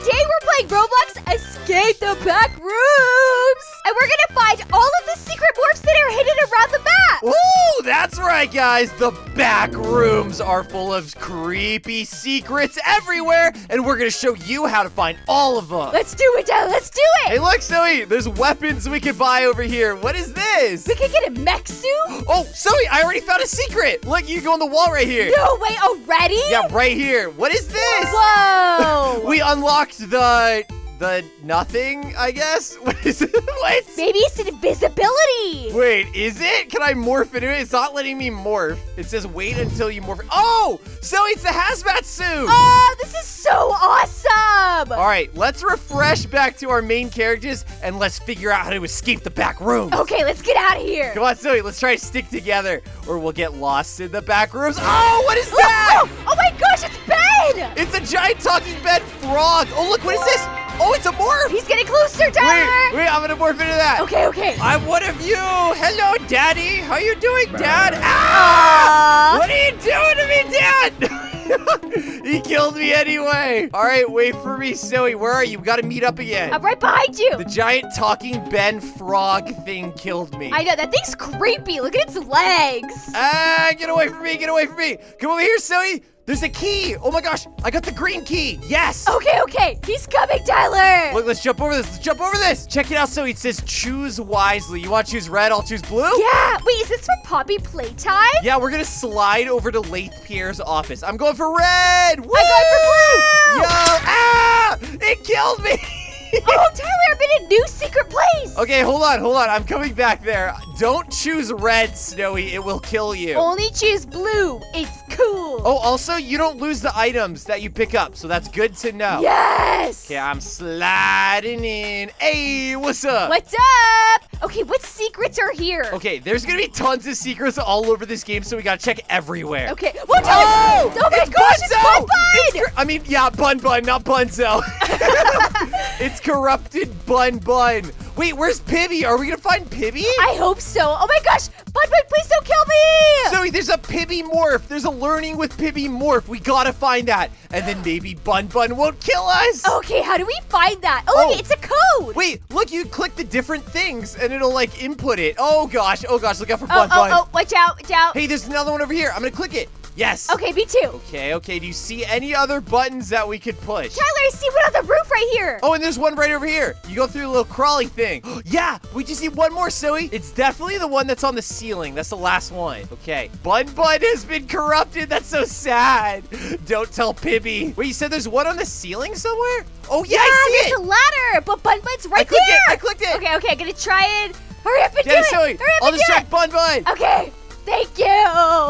today we're playing Roblox Escape the Back Rooms! And we're gonna find all of the secret morphs that are hidden around the map! Ooh, that's right, guys. The back rooms are full of creepy secrets everywhere, and we're gonna show you how to find all of them. Let's do it, Dad, let's do it! Hey, look, Zoe, there's weapons we can buy over here. What is this? We can get a mech suit? Oh, Zoe, I already found a secret. Look, you go on the wall right here. No way, already? Yeah, right here. What is this? Whoa! We unlocked the the nothing, I guess. What is it? What? Maybe it's invisibility! Wait, is it? Can I morph into it? It's not letting me morph. It says wait until you morph. Oh, Zoe, it's the hazmat suit. Oh, this is so awesome! All right, let's refresh back to our main characters and let's figure out how to escape the back room. Okay, let's get out of here! Come on, Zoe, let's try to stick together or we'll get lost in the back rooms. Oh, what is oh, that? Oh, oh my gosh, it's Ben! It's a giant talking Ben frog. Oh, look, what is this? Oh, it's a morph. He's getting closer, Tyler! Wait, wait, I'm gonna morph into that. Okay, okay. I'm one of you. Hello, Daddy. How you doing, Dad? Ah! Aww. What are you doing to me, Dad? he killed me anyway. All right, wait for me, Zoe. Where are you? We gotta meet up again. I'm right behind you! The giant talking Ben frog thing killed me. I know, that thing's creepy. Look at its legs. Ah, get away from me, get away from me. Come over here, Zoe. There's a key. Oh my gosh, I got the green key. Yes. Okay, okay. He's coming, Tyler. Look, let's jump over this. Let's jump over this. Check it out, so It says choose wisely. You want to choose red? I'll choose blue. Yeah. Wait, is this for Poppy Playtime? Yeah, we're gonna slide over to Leith Pierre's office. I'm going for red. Woo! I'm going for blue. Yo, ah! It killed me. oh, Tyler, I'm in a new secret place. okay, hold on, hold on. I'm coming back there. Don't choose red, Snowi. It will kill you. Only choose blue. It's cool. Oh, also, you don't lose the items that you pick up, so that's good to know. Yes. Okay, I'm sliding in. Hey, what's up? What's up? Okay, what secrets are here? Okay, there's gonna be tons of secrets all over this game, so we gotta check everywhere. Okay. Whoa, Tyler. Oh! oh my it's gosh, it's Bun Bun. It's I mean, yeah, Bun Bun, not Bunzo. it's corrupted Bun Bun. Wait, where's Pibby? Are we gonna find Pibby? I hope so. Oh my gosh. Bun Bun, please don't kill me. Zoe, there's a Pibby morph. There's a learning with Pibby morph. We gotta find that. And then maybe Bun Bun won't kill us. okay, how do we find that? Oh, Oh. look, it's a code. Wait, look, you click the different things and it'll like input it. Oh gosh, oh gosh, look out for Oh, Bun oh, Bun. oh, watch out, watch out. Hey, there's another one over here. I'm gonna click it. Yes. Okay, me too. Okay, okay. Do you see any other buttons that we could push? Tyler, I see one on the roof right here. Oh, and there's one right over here. You go through the little crawly thing. yeah, we just need one more, Zoe. It's definitely the one that's on the ceiling. That's the last one. Okay. Bun Bun has been corrupted. That's so sad. Don't tell Pibby. Wait, you said there's one on the ceiling somewhere? Oh, yeah, yeah, I see there's it. a ladder, but Bun Bun's right I clicked there. it. I clicked it. Okay, okay, I'm gonna try it. hurry up and Get it, do Zoe. it. Hurry up I'll and do distract Bun Bun. Okay, thank you.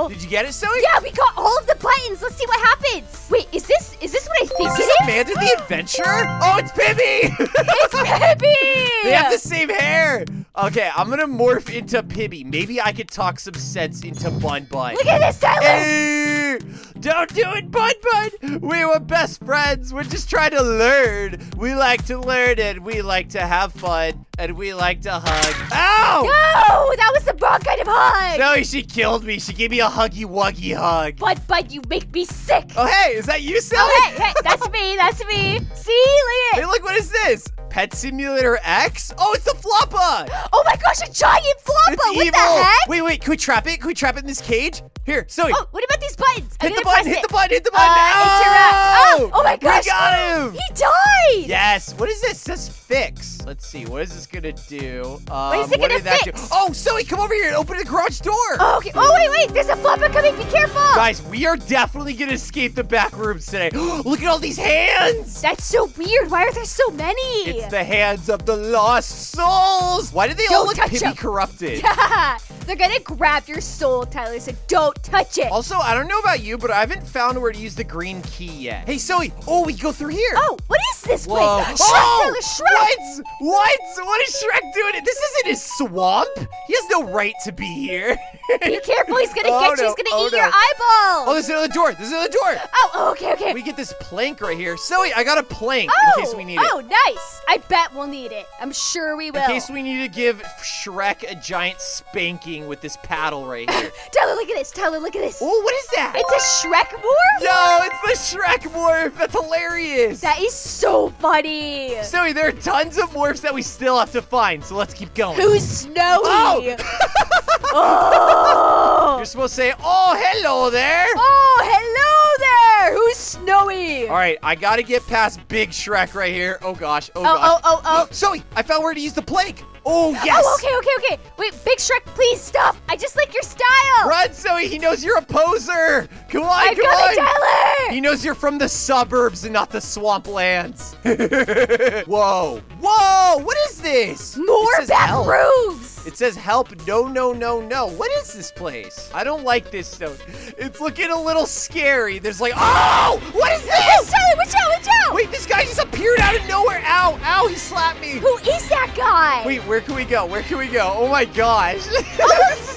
Oh. Did you get it, Zoe? Yeah, we got all of the buttons. Let's see what happens. Wait, is this is this what I think Is it this is? Amanda the Adventure? Oh, it's Pibby. It's Pippi. They have the same hair. Okay, I'm gonna morph into Pibby. Maybe I could talk some sense into Bun Bun. Look at this, Tyler. Hey, don't do it, Bun Bun. We were best friends. We're just trying to learn. We like to learn and we like to have fun and we like to hug. Ow! No, that was the wrong kind of hug. No, she killed me. She gave me a huggy wuggy hug. Bun Bun, you make me sick. Oh, hey, is that you, Sally? Oh, hey, hey, that's me, that's me. See, look Hey, look, what is this? Pet Simulator X? Oh, it's the Floppa! Oh my gosh, a giant floppa. It's What evil! the heck? Wait, wait, can we trap it? Can we trap it in this cage? Here, Zoe, Oh, what about these buttons? Hit the button, hit the button, hit the button! Oh, oh my gosh. We got him! He died. Yes, what is this? It says fix. Let's see, what is this gonna do? Um, What is it gonna did that fix? Do? Oh, Zoe, come over here and open the garage door! Oh, okay. Oh, wait, wait. There's a floppa coming. Be careful. Guys, we are definitely gonna escape the back rooms today. Look at all these hands! That's so weird. Why are there so many? It's the hands of the lost souls! Why do they all Don't look touch pity 'em. They're gonna grab your soul, Tyler, so don't touch it. Also, I don't know about you, but I haven't found where to use the green key yet. Hey, Zoe! Oh, we go through here! Oh, what is this place? Whoa. Shrek, oh! Tyler, Shrek. What? What? What is Shrek doing? This isn't his swamp. He has no right to be here. Be careful, he's gonna Oh, get you. He's gonna Oh, eat no. your eyeballs. Oh, there's another door. There's another door. Oh, oh, okay, okay. We get this plank right here. Zoe, I got a plank oh, in case we need oh, it. Oh, nice. I bet we'll need it. I'm sure we will. In case we need to give Shrek a giant spanking with this paddle right here. Tyler, look at this. Tyler, look at this. oh, what is that? It's a Shrek morph. Yo, it's the Shrek morph. That's hilarious. That is so funny. Zoe, there are tons of morphs that we still have to find, so let's keep going. Who's snowy? Oh! Oh. You're supposed to say, oh, hello there. Oh, hello there. Who's snowy? All right, I gotta get past Big Shrek right here. Oh gosh, oh, Oh, gosh. oh, oh, oh. Zoe, I found where to use the plank. Oh, oh yes. Oh, okay, okay, okay. Wait, Big Shrek, please stop. I just like your style. Run, Zoe. He knows you're a poser. Come on, I'm come coming, on. Tyler. He knows you're from the suburbs and not the swamplands. Whoa. Whoa, what is this? More back help. roofs. It says help, no, no, no, no. What is this place? I don't like this stone. It's looking a little scary. There's like, oh, what is Oh, this? Tyler, watch out, watch out. Wait, this guy just appeared out of nowhere. Ow, ow, he slapped me. Who is that guy? Wait, where can we go? Where can we go? Oh my gosh.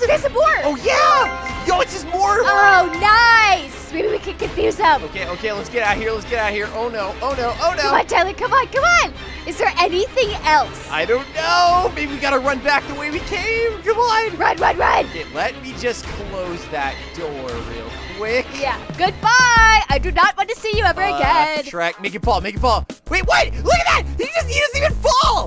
Oh, there's a board. oh yeah. Yo, it's his morph. Oh, nice. Maybe we can confuse him. Okay, okay, let's get out of here. Let's get out of here. Oh no, oh no, oh no. Come on, Tyler, come on, come on. Is there anything else? I don't know. Maybe we gotta run back the way we came. Come on. Run, run, run. Okay, let me just close that door real quick. Yeah, goodbye. I do not want to see you ever Uh, again. Shrek, make it fall, make it fall. Wait, what? Look at that! He just he doesn't even fall!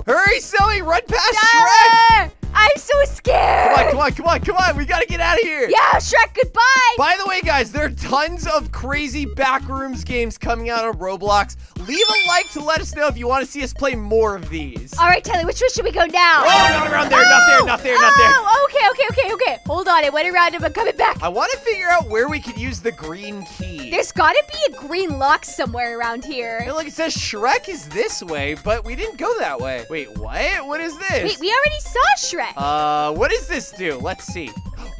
On, come on, come on, come on. We gotta get out of here. Yeah, Shrek, goodbye. By the way, guys, there are tons of crazy backrooms games coming out on Roblox. Leave a like to let us know if you want to see us play more of these. All right, Tyler, which way should we go now? Oh, not around there, not there, not there, not there. Oh, okay, okay, okay, okay. Hold on, I went around him. I'm coming back. I want to figure out where we could use the green key. There's gotta be a green lock somewhere around here. Look, it says Shrek is this way, but we didn't go that way. Wait, what? What is this? Wait, we already saw Shrek. Uh, what does this do? Let's see.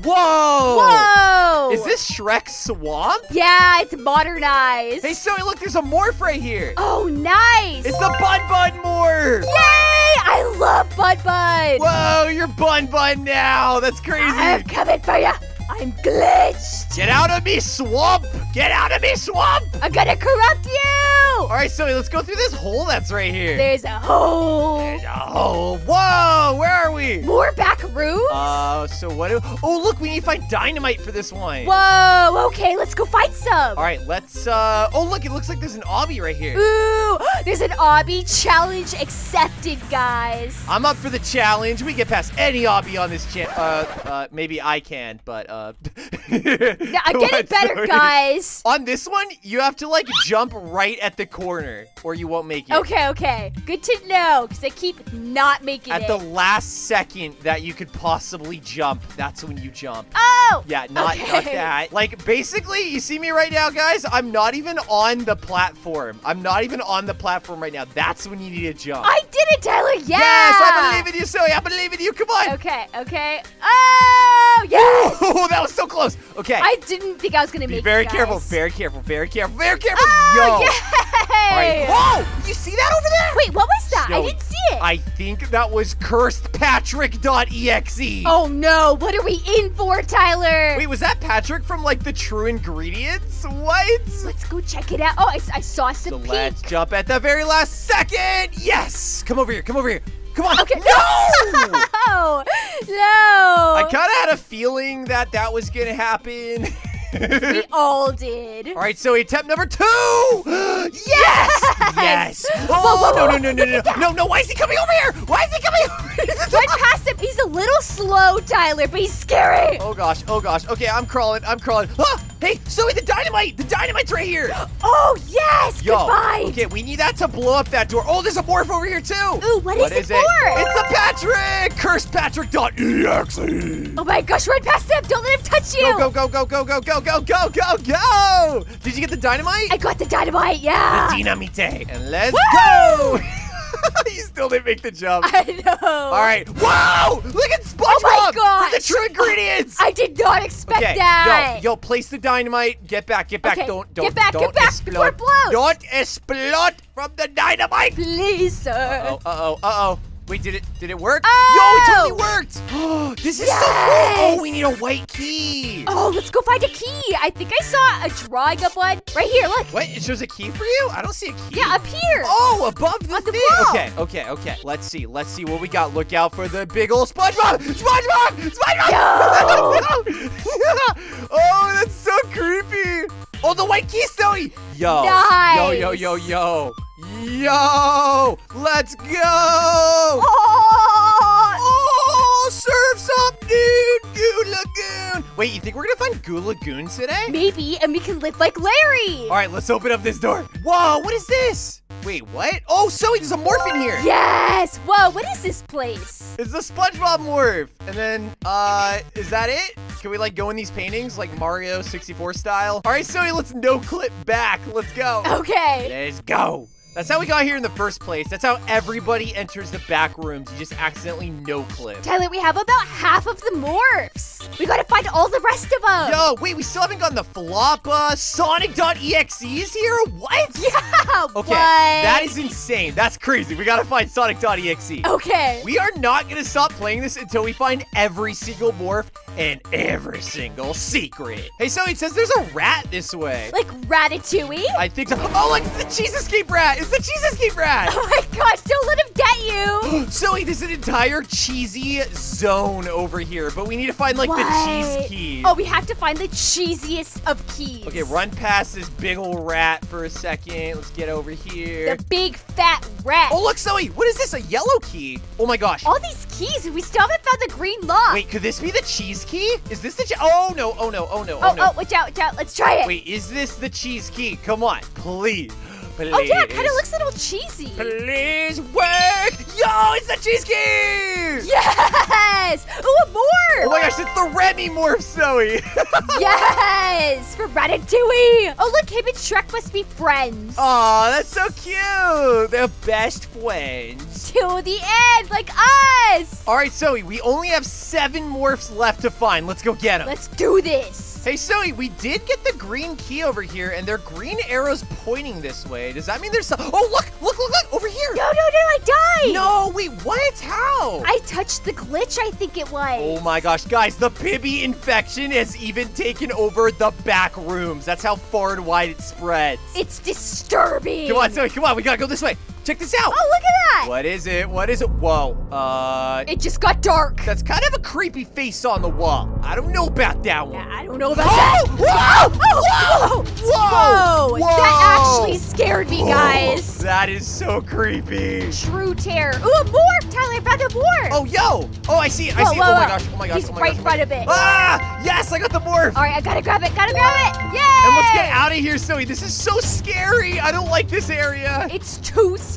Whoa! Whoa! Is this Shrek Swamp? Yeah, it's modernized. Hey, Zoe, look, there's a morph right here. Oh, nice. It's the Bun Bun morph. Yay! I love Bud Bud. Whoa, you're Bun Bun now. That's crazy. I'm coming for ya. I'm glitched. Get out of me, swamp! Get out of me, swamp! I'm gonna corrupt you. All right, Zoe, let's go through this hole that's right here. There's a hole. Oh, whoa! Where are we? More back rooms? Uh, so what do... Oh, look, we need to find dynamite for this one. Whoa, okay, let's go find some. All right, let's, uh... Oh, look, it looks like there's an obby right here. Ooh, there's an obby challenge accepted, guys. I'm up for the challenge. We get past any obby on this channel. Uh, uh, maybe I can, but, uh... Now, I'm getting better, guys. On this one, you have to, like, jump right at the corner, or you won't make it. Okay, okay. Good to know, because I keep not making At it. At the last second that you could possibly jump, that's when you jump. oh! Yeah, not, not that. Like, basically, you see me right now, guys? I'm not even on the platform. I'm not even on the platform right now. That's when you need to jump. I did it, Tyler. Yeah. Yes, I believe in you, Zoe. I believe in you. Come on. Okay, okay. Oh, yes. Oh, that was so close. Okay. I didn't think I was gonna Be make very it, careful, guys. very careful, very careful, very careful. Oh, Yo. yay! Right. Whoa! You see that over there? Wait, what was that? I didn't see it. I think that was cursed cursed.patrick.exe. oh no, what are we in for, Tyler? Wait, was that Patrick from like the True Ingredients? What? Let's go check it out. Oh, I saw So some pink. let's jump at the very last second. Yes! Come over here. Come over here. Come on. Okay. No! No! No! I kind of had a feeling that that was gonna happen. we all did. All right, so attempt number two. yes! Yes. Whoa, Oh whoa, no whoa, no no no no no no! Why is he coming over here? Why is he coming over here? Run past him. He's a little slow, Tyler, but he's scary. Oh gosh, oh gosh. Okay, I'm crawling, I'm crawling. Ah! Hey, Zoe, the dynamite! The dynamite's right here! Oh, yes! Yo, Goodbye! okay, we need that to blow up that door. Oh, there's a morph over here too! Ooh, what is it it? for? It's the Patrick! CursePatrick.exe! Oh my gosh, run past him! Don't let him touch you! Go, go, go, go, go, go, go, go, go, go! Did you get the dynamite? I got the dynamite, yeah! the dynamite. And let's Woo! go! you still didn't make the jump. I know. All right. Whoa! Look at SpongeBob! Oh my For the true ingredients! I did not expect Okay, that. yo, yo, place the dynamite. Get back, get back. Okay, Don't, don't, get back, get don't back explode. before it blows. Don't explode from the dynamite. Please, sir. Uh oh, uh oh, uh oh. Wait, did it did it work? Oh! Yo, it totally worked. Oh, this is so cool. Oh, we need a white key. Oh, let's go find a key. I think I saw a drawing of one. Right here, look. What? It shows a key for you? I don't see a key. Yeah, up here. Oh, above the On the thing. wall. Okay, okay, okay. Let's see. Let's see what we got. Look out for the big old SpongeBob. SpongeBob. SpongeBob. oh, that's so creepy. Oh, the white key, Zoe. Yo. Yo, yo, yo, yo. Yo. Let's go. Oh! Oh, surf's up, dude. Goo Lagoon. Wait, you think we're gonna find Goo Lagoon today? Maybe, and we can live like Larry. All right, let's open up this door. Whoa, what is this? Wait, what? Oh, Zoe, there's a morph in here. Yes. Whoa, what is this place? It's the SpongeBob morph. And then, uh, is that it? Can we like go in these paintings like Mario 64 style? All right, Zoe, let's no clip back. Let's go. Okay. Let's go. That's how we got here in the first place. That's how everybody enters the back rooms. You just accidentally no clip. Tyler, we have about half of the morphs. We gotta find all the rest of them. Yo, wait, we still haven't gotten the Floppa. Uh, Sonic.exe is here? What? Yeah. Okay, what? that is insane. That's crazy. We gotta find Sonic.exe. Okay. We are not gonna stop playing this until we find every single morph and every single secret. Hey, so it says there's a rat this way. Like Ratatouille? I think so. Oh, look, it's the Cheese Escape rat. It's the Cheese Escape rat. Oh my gosh, don't let him get you. Zoe, there's an entire cheesy zone over here, but we need to find like the cheese key. Oh, we have to find the cheesiest of keys. Okay, run past this big old rat for a second. Let's get over here. The big fat rat. Oh, look, Zoe, what is this? A yellow key? Oh my gosh. All these keys, we still haven't found the green lock. Wait, could this be the cheese key? Is this the? Oh no! Oh no! Oh no! Oh, Oh no! oh, watch out, watch out. Let's try it. Wait, is this the cheese key? Come on, please. Please. oh, yeah, it kind of looks a little cheesy. Please work! Yo, it's the cheese key! Yes! Ooh, more! Oh my gosh, it's the Remy morph, Zoe! Yes! For Ratatouille! Oh, look, him and Shrek must be friends. Aw, that's so cute! They're best friends. To the end, like us! All right, Zoe, we only have seven morphs left to find. Let's go get them. Let's do this. Hey, Zoe, we did get the green key over here, and their green arrows pointing this way. Does that mean there's some? Oh, look, look, look, look, over here. No, no, no, I died! No, wait, what? How? I touched the glitch, I think it was. Oh my gosh, guys, the Pibby infection has even taken over the back rooms. That's how far and wide it spreads. It's disturbing. Come on, Zoe, come on, we gotta go this way. Check this out. Oh, look at that! What is it? What is it? Whoa, uh, It just got dark. that's kind of a creepy face on the wall. I don't know about that one. Yeah, I don't know about Oh, that. whoa, Oh, whoa, Whoa! That actually scared me, Whoa, guys. that is so creepy. True terror. Ooh, a morph! Tyler, I found a morph! Oh, yo. Oh, I see it. I Whoa, see it. whoa, Oh my gosh. Oh my gosh. He's oh my right gosh. in front of it. Ah, yes, I got the morph. All right, I gotta grab it, gotta grab it! Yay! And let's get out of here, Zoe. This is so scary. I don't like this area. It's too scary.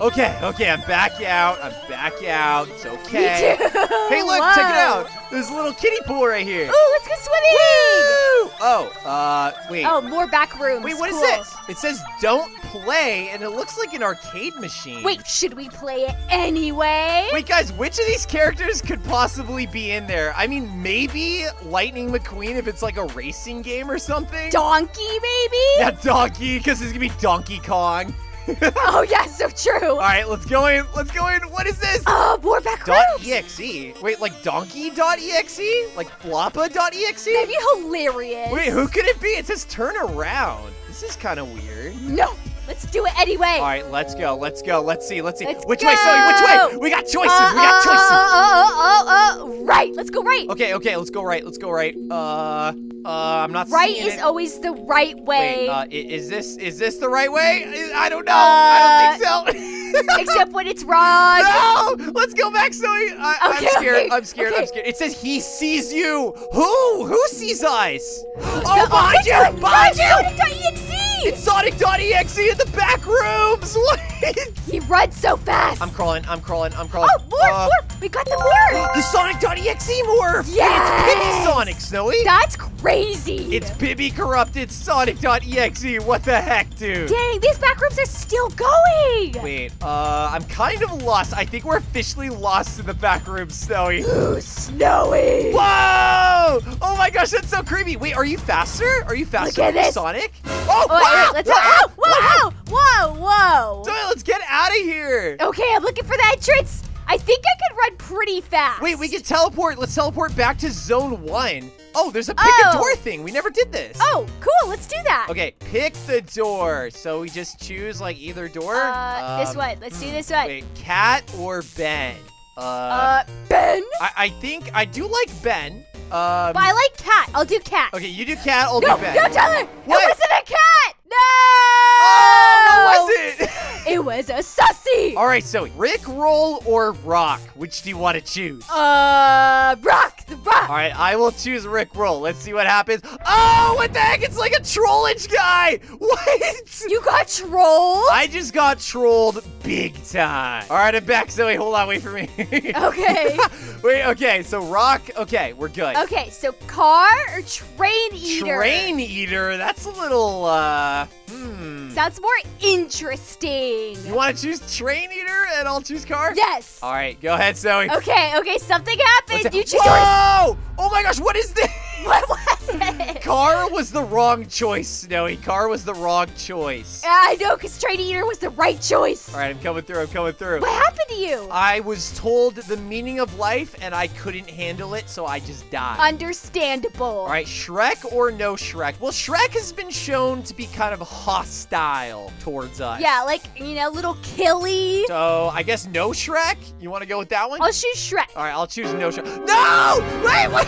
Okay, okay, I'm back out. I'm back out. It's okay. Me too. Hey, look, check it out. There's a little kiddie pool right here. Ooh, let's go swimming! Woo! Oh, uh, wait. Oh, more back rooms. wait, what is Cool. this? It says don't play, and it looks like an arcade machine. Wait, should we play it anyway? Wait, guys, which of these characters could possibly be in there? I mean, maybe Lightning McQueen if it's like a racing game or something. Donkey, maybe? yeah, Donkey, because it's gonna be Donkey Kong. Oh, yeah, so true. All right, let's go in. Let's go in. What is this? Oh, more back Dot exe. Wait, like donkey.exe? Like floppa.exe? Maybe hilarious. Wait, who could it be? It says turn around. This is kind of weird. No, let's do it anyway. All right, let's go. Let's go. Let's see. Let's see. Let's which way, Zoe? Which way? We got choices. Uh, we got uh, choices. Uh, uh, uh, uh, uh, right. Let's go right. Okay, okay, let's go right. Let's go right. Uh, uh, I'm not Right is it. always the right way. Wait, uh, is this is this the right way? I don't know. I don't think so. Except when it's wrong. no! Let's go back, Zoe. I, Okay, I'm scared. okay, I'm scared. okay. I'm scared. It says he sees you. Who? Who sees us? Oh, No, behind you! Behind you! Sonic.exe. It's Sonic.exe in the back rooms. What? He runs so fast. I'm crawling. I'm crawling. I'm crawling. oh, more, Uh, more. We got the more. The Sonic.exe morph. Yes! it's Pibby Sonic, Snowi. That's crazy. It's Pibby corrupted Sonic.exe. What the heck, dude? Dang, these back rooms are still going. Wait, uh, I'm kind of lost. I think we're officially lost in the back room, Snowi. Ooh, snowy. Whoa! Oh my gosh, that's so creepy. Wait, are you faster? Are you faster Look at than this. Sonic? Oh, Oh, wow! wait, wait, let's wow! oh, whoa, whoa, whoa, whoa. Zoe, let's get out of here. Okay, I'm looking for the entrance. I think I could run pretty fast. Wait, we can teleport. Let's teleport back to zone one. Oh, there's a pick Oh. a door thing. We never did this. Oh, cool. Let's do that. Okay, pick the door. So we just choose like either door. Uh, this Um, one. Let's do this one. Wait, cat or Ben? Uh, Uh, Ben. I, I think I do like Ben. Um, But I like cat. I'll do cat. okay, you do cat. I'll No, do Ben. no, Tyler. What? It wasn't a cat. No. Oh, what was it? It was a sussy. All right, so Rick roll or rock? Which do you want to choose? Uh, rock the rock. All right, I will choose Rick roll. Let's see what happens. Oh, what the heck? It's like a trollage guy. What? You got trolled. I just got trolled big time. All right, I'm back, Zoe. Hold on, wait for me. Okay. wait, okay, so rock. Okay, we're good. Okay, so car or train eater? Train eater. That's a little. uh. Mm. Sounds more interesting. You want to choose train eater, and I'll choose car. Yes. All right, go ahead, Zoe. Okay, okay, something happened. You choose yours. Oh my gosh, what is this? What was it? Car was the wrong choice, Snowi. Car was the wrong choice. I know, because train eater was the right choice. All right, I'm coming through. I'm coming through. What happened to you? I was told the meaning of life, and I couldn't handle it, so I just died. Understandable. All right, Shrek or no Shrek? Well, Shrek has been shown to be kind of hostile towards us. Yeah, like, you know, little killy. So I guess no Shrek. You want to go with that one? I'll choose Shrek. All right, I'll choose no Shrek. No! Wait, what?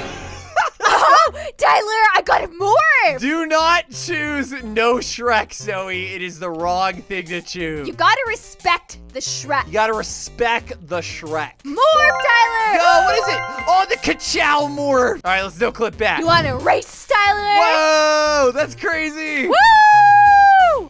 Oh, Tyler, I got more. Do not choose no Shrek, Zoe. It is the wrong thing to choose. You gotta respect the Shrek. You gotta respect the Shrek. More, Tyler. Yo, what is it? Oh, the Kachow morph. All right, let's no clip back. You wanna race, Tyler? Whoa, that's crazy. Woo!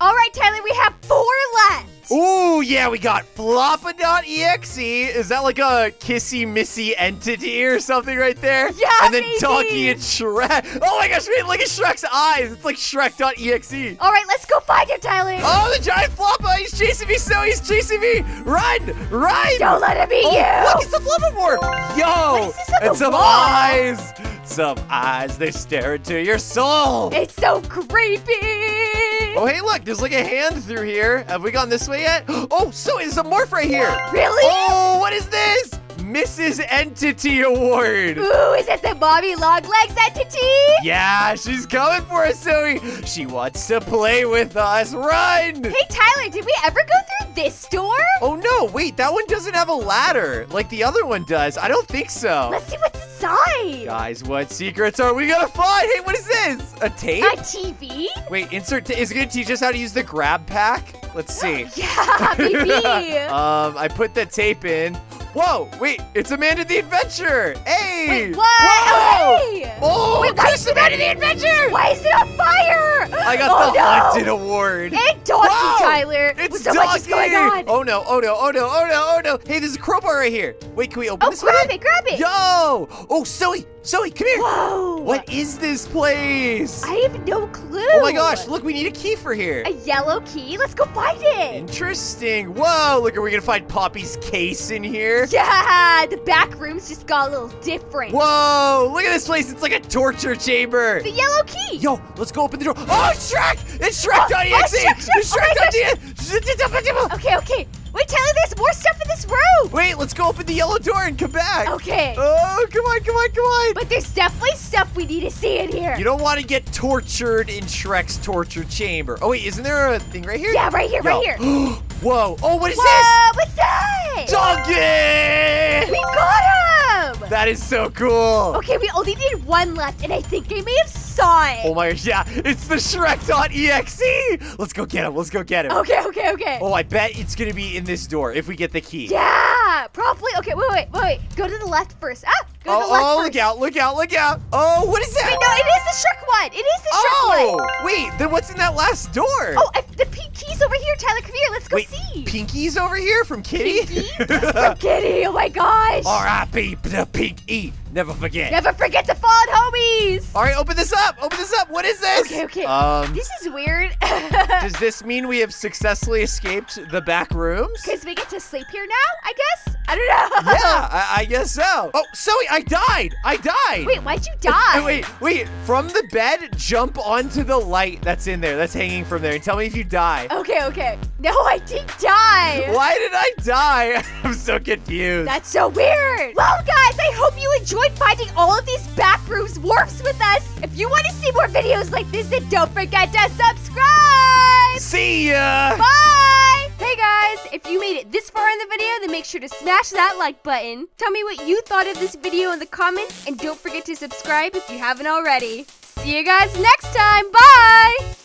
All right, Tyler, we have four left. Ooh, yeah, we got Floppa.exe. Is that like a kissy missy entity or something right there? Yeah, And then maybe. Donkey and Shrek. Oh my gosh, wait, look at Shrek's eyes. It's like Shrek.exe. All right, let's go find him, Tyler. Oh, the giant Floppa. He's chasing me, so he's chasing me. Run, run. Don't let him eat Oh, you. look, it's the Floppa morph. Yo, What is this on and some wall? eyes. Some eyes, they stare into your soul. It's so creepy. Oh, hey, look, there's like a hand through here. Have we gone this way yet? Oh, so there's a morph right here. Really? Oh, what is this? Mrs. Entity Award. Ooh, is it the Mommy Long Legs entity? Yeah, she's coming for us, Zoe. She wants to play with us. Run! Hey, Tyler, did we ever go through this door? Oh, no, wait, that one doesn't have a ladder like the other one does. I don't think so. Let's see what's inside. Guys, what secrets are we gonna find? Hey, what is this? A tape? A TV? Wait, insert. Is it gonna teach us how to use the grab pack? Let's see. Yeah, maybe. um, I put the tape in. Whoa, wait, it's Amanda the Adventurer. Hey! Wait, what? Whoa! Oh, hey! Oh, Wait, why Chris is it Amanda the Adventure! Why is it on fire? I got oh, the no. Haunted Award. Hey, Donkey Whoa! Tyler. It's so much is going on. Oh no, oh no, oh no, oh no, oh no. Hey, there's a crowbar right here. Wait, can we open Oh, this grab one? it, grab it. Yo! Oh, Zoe, Zoe, come here. Whoa. What is this place? I have no clue. Oh my gosh, look, we need a key for here. A yellow key? Let's go find it. Interesting. Whoa, look, are we gonna find Poppy's case in here? Yeah, the back rooms just got a little different. Whoa, look at this place. It's like a torture chamber. The yellow key. Yo, let's go open the door. Oh, it's Shrek! It's Shrek.exe! Oh, oh, Shrek, Shrek. It's Oh Shrek.exe! Okay, okay. Wait, Tyler, there's more stuff in this room. Wait, let's go open the yellow door and come back. Okay. Oh, come on, come on, come on. But there's definitely stuff we need to see in here. You don't want to get tortured in Shrek's torture chamber. Oh, wait, isn't there a thing right here? yeah, right here, right here. Whoa. Oh, what is this? Whoa, what's that? Donkey! We got him. That is so cool. Okay, we only need one left, and I think I may have saw it. Oh my gosh, yeah, it's the Shrek.exe! Let's go get him, let's go get him. Okay, okay, okay. Oh, I bet it's gonna be in this door if we get the key. Yeah, probably. Okay, wait, wait, wait, wait. Go to the left first. Ah, go to Oh, the left oh, first. look out, look out, look out. Oh, what is that? Wait, no, it is the Shrek one. It is the Shrek oh, one. wait, then what's in that last door? Oh, I, the pink key's over here, Tyler. Come here. Let's go wait, see. Pinky's over here from Kitty? Pinky? From Kitty. Oh my gosh. R.I.P. the Pinky. Never forget. Never forget the fallen homies. All right, open this up. Open this up. What is this? Okay, okay. Um, This is weird. does this mean we have successfully escaped the back rooms? Because we get to sleep here now, I guess? I don't know. Yeah, I, I guess so. Oh, Zoe, I died. I died. Wait, why'd you die? Wait, wait, wait. From the bed, jump onto the light that's in there, that's hanging from there, and tell me if you die. Okay, okay. No, I did die. Why did I die? I'm so confused. That's so weird. Well, guys, I hope you enjoyed finding all of these back rooms warps with us. If you want to see more videos like this, then don't forget to subscribe. See ya. Bye! Hey guys, if you made it this far in the video, then make sure to smash that like button. Tell me what you thought of this video in the comments, and don't forget to subscribe if you haven't already. See you guys next time. Bye!